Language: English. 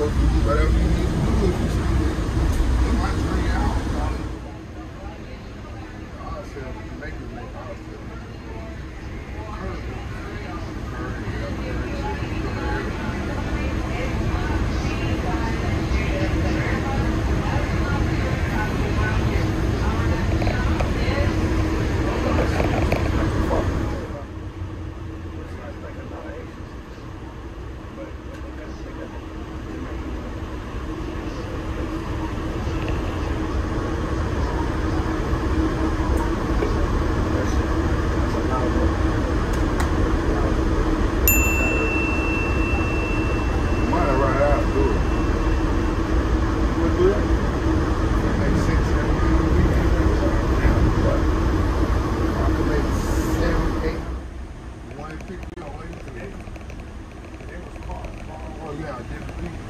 go do whatever you need to do. everything.